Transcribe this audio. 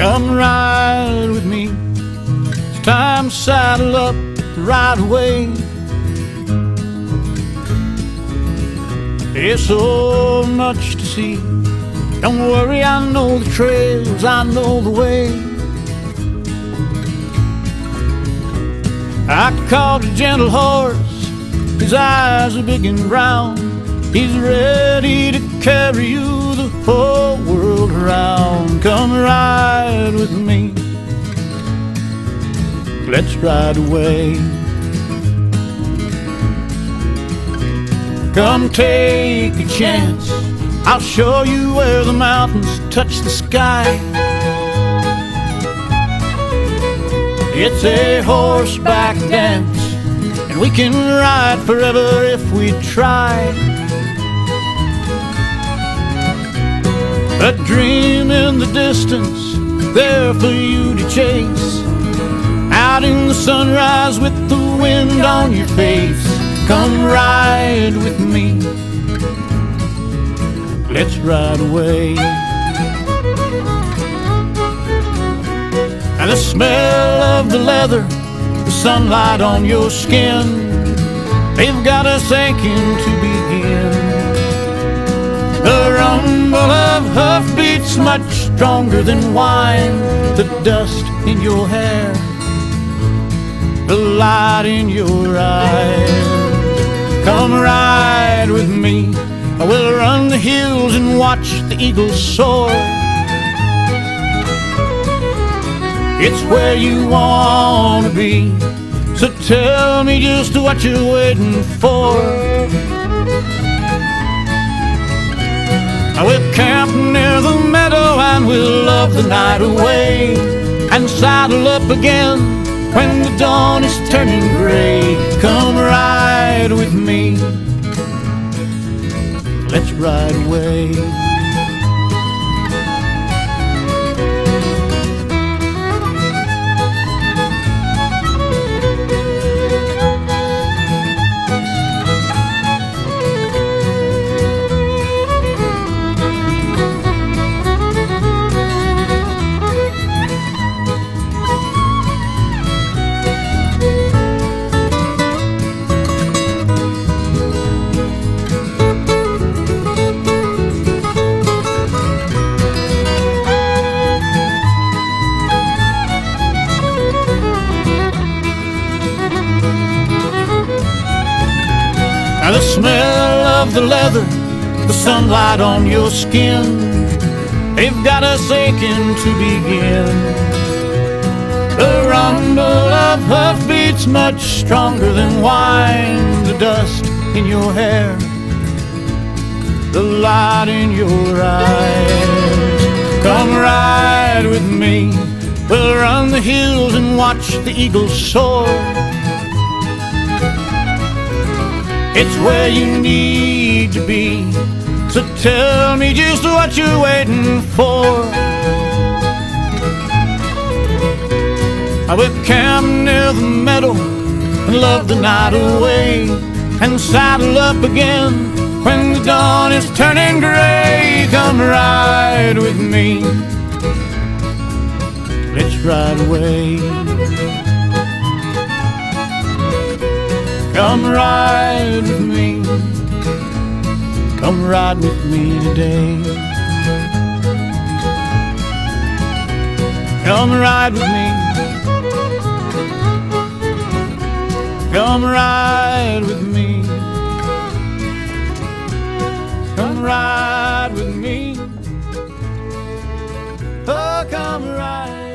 Come ride with me. It's time to saddle up, ride away. There's so much to see. Don't worry, I know the trails, I know the way. I called a gentle horse, his eyes are big and brown. He's ready to carry you whole world around. Come ride with me. Let's ride away. Come take a chance. I'll show you where the mountains touch the sky. It's a horseback dance, and we can ride forever if we try. A dream in the distance, there for you to chase. Out in the sunrise with the wind on your face. Come ride with me. Let's ride away. And the smell of the leather, the sunlight on your skin, they've got us aching to begin. The of hoofbeats much stronger than wine, the dust in your hair, the light in your eyes. Come ride with me. I will run the hills and watch the eagles soar. It's where you want to be. So tell me just what you're waiting for. I will camp love the night away and saddle up again when the dawn is turning gray. Come ride with me. Let's ride away. Smell of the leather, the sunlight on your skin, they've got us aching to begin. The rumble of hoofbeats much stronger than wine, the dust in your hair, the light in your eyes. Come ride with me, we'll run the hills and watch the eagles soar. It's where you need to be. So tell me just what you're waiting for. I whip cam near the meadow and love the night away and saddle up again when the dawn is turning gray. Come ride with me. Let's ride away. Come ride with me. Come ride with me today. Come ride with me. Come ride with me. Come ride with me. Oh, come ride.